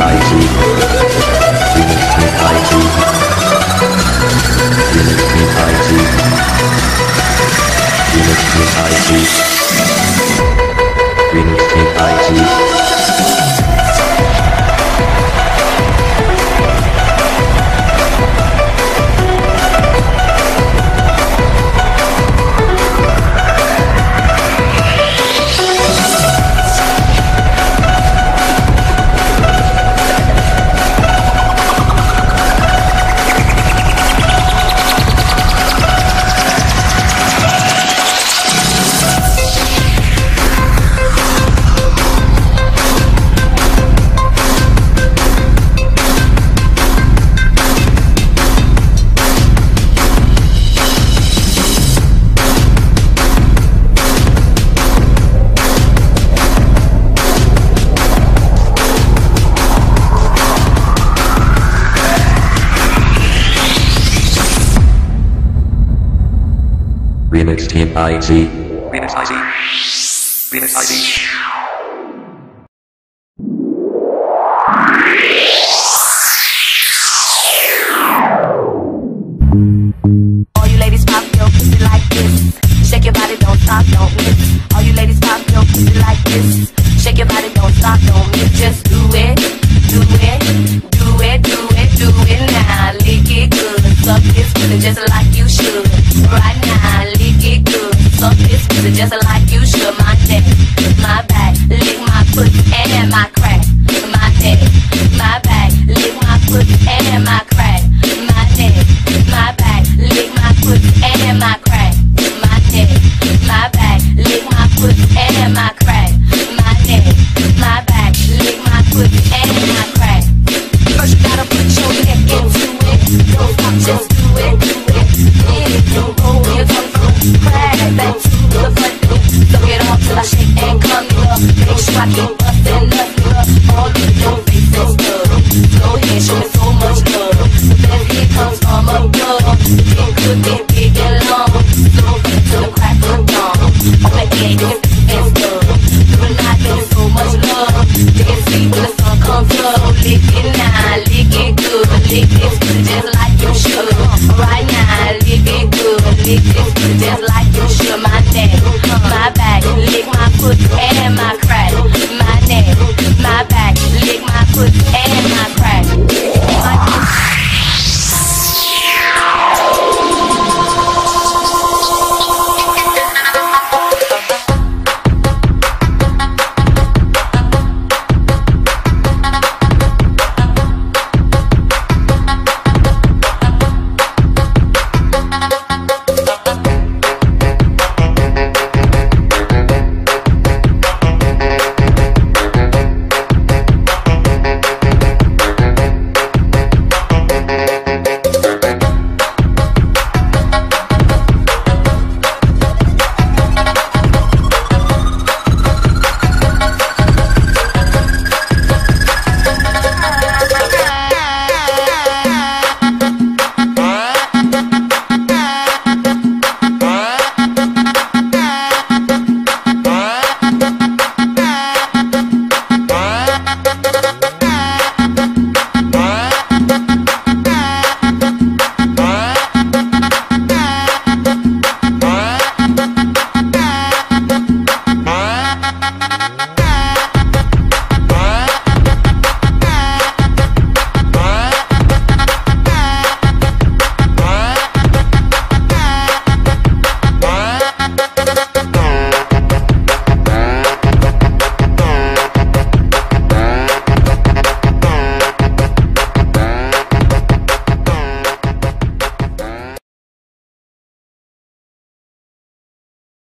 IT. Remix Team IT. Remix Team IT. Remix IT. Remix IT. It's just a light? dick, it's like